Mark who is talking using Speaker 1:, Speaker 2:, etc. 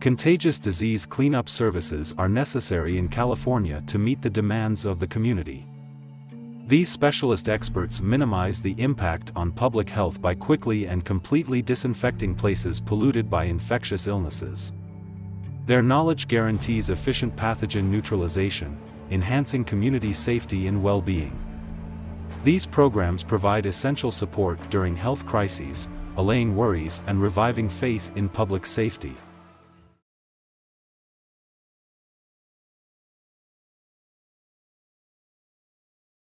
Speaker 1: Contagious disease cleanup services are necessary in California to meet the demands of the community. These specialist experts minimize the impact on public health by quickly and completely disinfecting places polluted by infectious illnesses. Their knowledge guarantees efficient pathogen neutralization, enhancing community safety and well-being. These programs provide essential support during health crises, allaying worries and reviving faith in public safety.